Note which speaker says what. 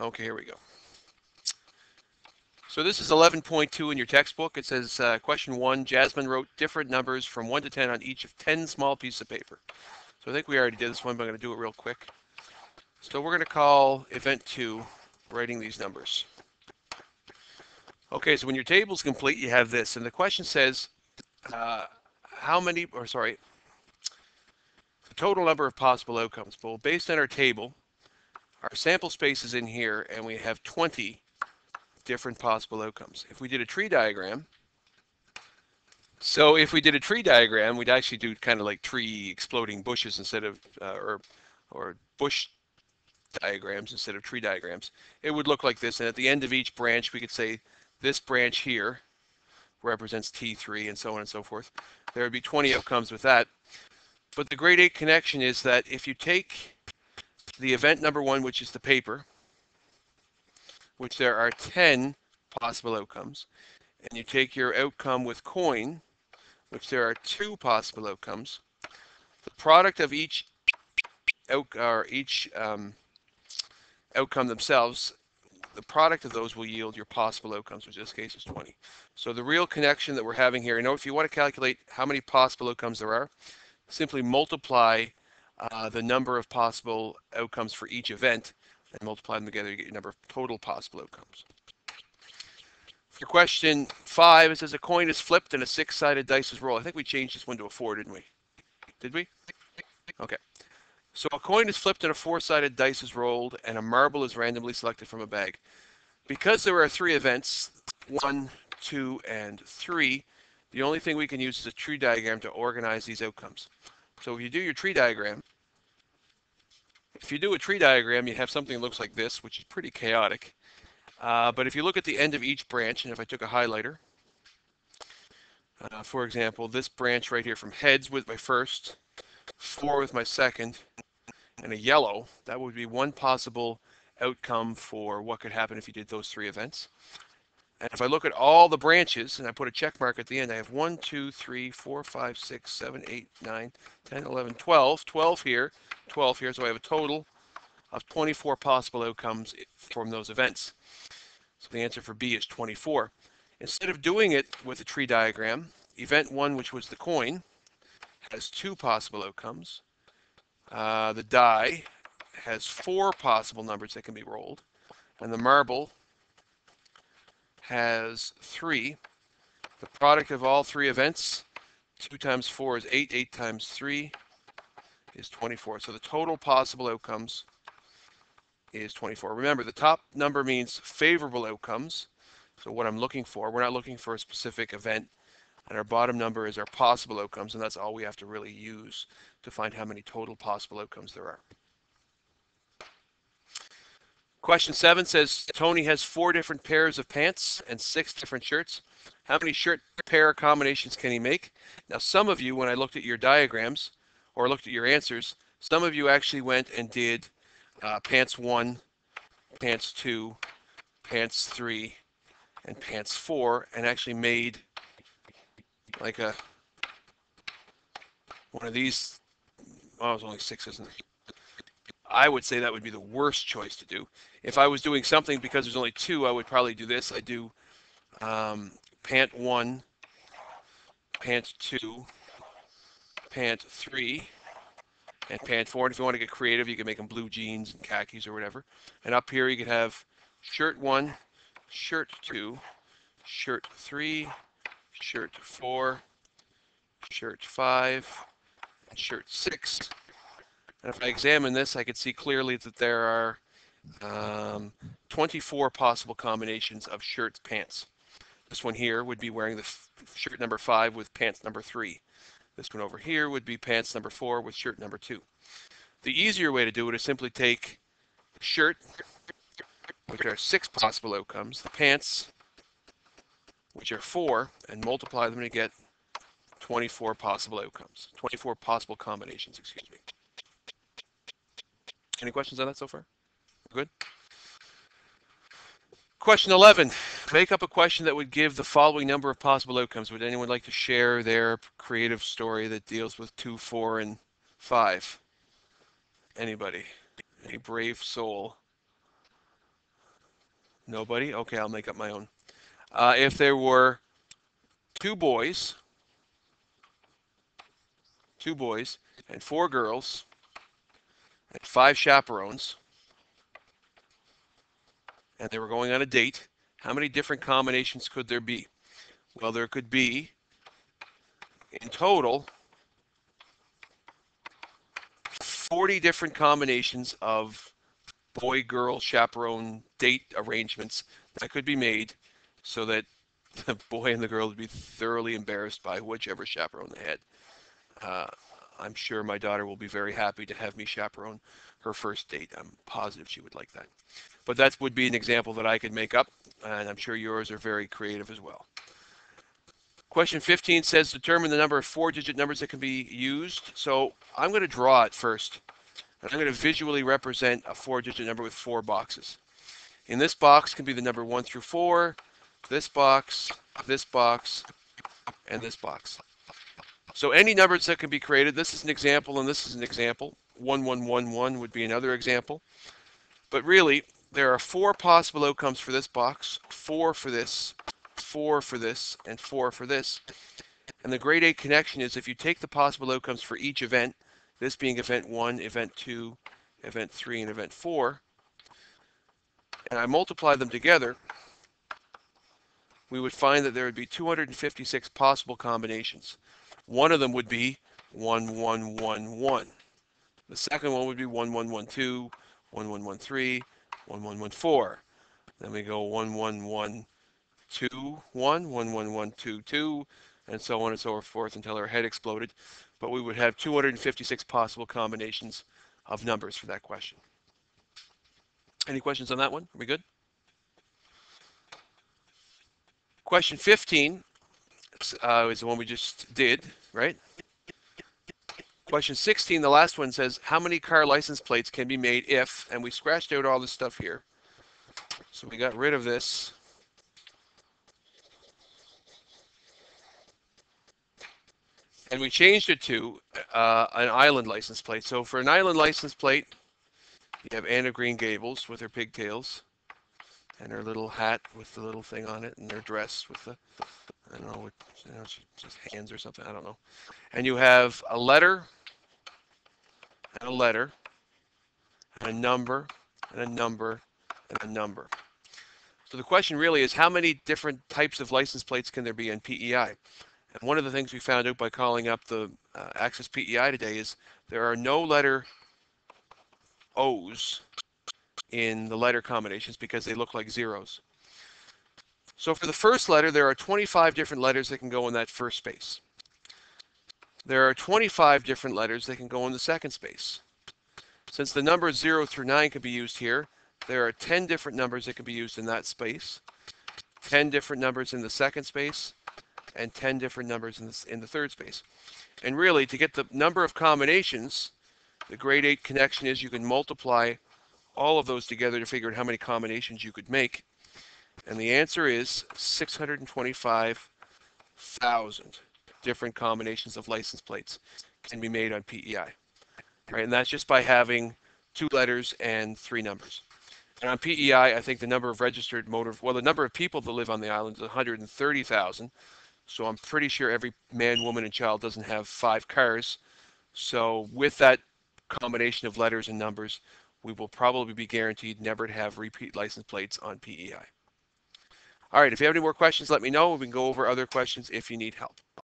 Speaker 1: Okay, here we go. So this is 11.2 in your textbook. It says uh, question one, Jasmine wrote different numbers from 1 to 10 on each of 10 small pieces of paper. So I think we already did this one, but I'm going to do it real quick. So we're going to call event 2 writing these numbers. Okay, so when your table is complete, you have this. And the question says, uh, how many, or sorry, the total number of possible outcomes. Well, based on our table, our sample space is in here, and we have 20 different possible outcomes. If we did a tree diagram, so if we did a tree diagram, we'd actually do kind of like tree exploding bushes instead of, uh, or, or bush diagrams instead of tree diagrams. It would look like this. And at the end of each branch, we could say this branch here represents T3 and so on and so forth. There would be 20 outcomes with that. But the grade 8 connection is that if you take the event number one, which is the paper, which there are 10 possible outcomes, and you take your outcome with coin, which there are two possible outcomes, the product of each out, or each um, outcome themselves, the product of those will yield your possible outcomes, which in this case is 20. So the real connection that we're having here, you know, if you want to calculate how many possible outcomes there are, simply multiply uh, the number of possible outcomes for each event and multiply them together, you get your number of total possible outcomes. For question five, it says a coin is flipped and a six-sided dice is rolled. I think we changed this one to a four, didn't we? Did we? Okay. So a coin is flipped and a four-sided dice is rolled and a marble is randomly selected from a bag. Because there are three events, one, two, and three, the only thing we can use is a tree diagram to organize these outcomes. So if you do your tree diagram, if you do a tree diagram, you have something that looks like this, which is pretty chaotic. Uh, but if you look at the end of each branch, and if I took a highlighter, uh, for example, this branch right here from heads with my first, four with my second, and a yellow, that would be one possible outcome for what could happen if you did those three events. And if I look at all the branches and I put a check mark at the end, I have 1, 2, 3, 4, 5, 6, 7, 8, 9, 10, 11, 12. 12 here, 12 here. So I have a total of 24 possible outcomes from those events. So the answer for B is 24. Instead of doing it with a tree diagram, event 1, which was the coin, has two possible outcomes. Uh, the die has four possible numbers that can be rolled. And the marble has three. The product of all three events, 2 times 4 is 8, 8 times 3 is 24. So the total possible outcomes is 24. Remember, the top number means favorable outcomes. So what I'm looking for, we're not looking for a specific event. And our bottom number is our possible outcomes, and that's all we have to really use to find how many total possible outcomes there are. Question seven says Tony has four different pairs of pants and six different shirts. How many shirt pair combinations can he make? Now, some of you, when I looked at your diagrams or looked at your answers, some of you actually went and did uh, pants one, pants two, pants three, and pants four, and actually made like a one of these. It was only six, isn't it? I would say that would be the worst choice to do. If I was doing something because there's only two, I would probably do this. I do um, pant one, pant two, pant three, and pant four. And if you want to get creative, you can make them blue jeans and khakis or whatever. And up here, you could have shirt one, shirt two, shirt three, shirt four, shirt five, and shirt six. And if I examine this, I can see clearly that there are um, 24 possible combinations of shirts, pants. This one here would be wearing the shirt number five with pants number three. This one over here would be pants number four with shirt number two. The easier way to do it is simply take shirt, which are six possible outcomes, the pants, which are four, and multiply them to get 24 possible outcomes, 24 possible combinations, excuse me. Any questions on that so far? Good. Question 11. Make up a question that would give the following number of possible outcomes. Would anyone like to share their creative story that deals with 2, 4, and 5? Anybody? Any brave soul? Nobody? Okay, I'll make up my own. Uh, if there were two boys, two boys, and four girls, and five chaperones, and they were going on a date, how many different combinations could there be? Well, there could be, in total, 40 different combinations of boy girl chaperone date arrangements that could be made so that the boy and the girl would be thoroughly embarrassed by whichever chaperone they had. Uh, I'm sure my daughter will be very happy to have me chaperone her first date. I'm positive she would like that. But that would be an example that I could make up, and I'm sure yours are very creative as well. Question 15 says determine the number of four-digit numbers that can be used. So I'm going to draw it first. And I'm going to visually represent a four-digit number with four boxes. In this box can be the number 1 through 4, this box, this box, and this box. So any numbers that can be created, this is an example and this is an example. 1111 would be another example. But really, there are four possible outcomes for this box, four for this, four for this, and four for this. And the grade 8 connection is if you take the possible outcomes for each event, this being event 1, event 2, event 3, and event 4, and I multiply them together, we would find that there would be 256 possible combinations. One of them would be 1111. The second one would be 1112, 1113, 1114. Then we go 1121, 11122, and so on and so forth until our head exploded. But we would have 256 possible combinations of numbers for that question. Any questions on that one? Are we good? Question 15 uh, is the one we just did, right? Question 16, the last one says, how many car license plates can be made if, and we scratched out all this stuff here. So we got rid of this. And we changed it to uh, an island license plate. So for an island license plate, you have Anne of Green Gables with her pigtails and her little hat with the little thing on it and her dress with the, I don't know, you know, just hands or something, I don't know. And you have a letter and a letter, and a number, and a number, and a number. So the question really is how many different types of license plates can there be in PEI? And one of the things we found out by calling up the uh, Access PEI today is there are no letter O's in the letter combinations because they look like zeros. So for the first letter, there are 25 different letters that can go in that first space. There are 25 different letters that can go in the second space. Since the numbers 0 through 9 can be used here, there are 10 different numbers that can be used in that space, 10 different numbers in the second space, and 10 different numbers in the, in the third space. And really, to get the number of combinations, the grade 8 connection is you can multiply all of those together to figure out how many combinations you could make. And the answer is 625,000 different combinations of license plates can be made on PEI. Right, and that's just by having two letters and three numbers. And on PEI, I think the number of registered motor, well, the number of people that live on the island is 130,000. So I'm pretty sure every man, woman, and child doesn't have five cars. So with that combination of letters and numbers, we will probably be guaranteed never to have repeat license plates on PEI. All right, if you have any more questions, let me know. We can go over other questions if you need help.